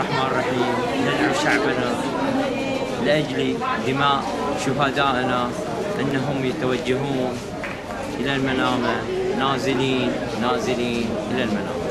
الرحمن الرحيم. ندعو شعبنا لأجل دماء شهدائنا أنهم يتوجهون إلى المنامة. نازلين نازلين إلى المنامة.